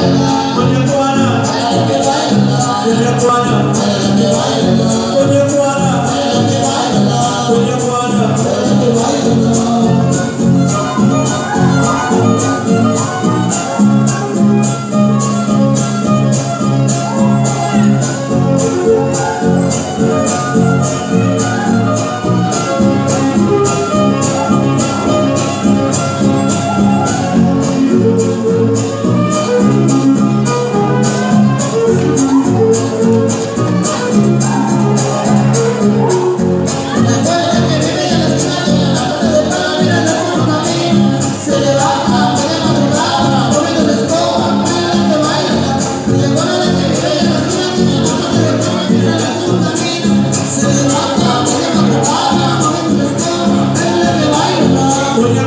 Punya kuana, punya kuana, punya.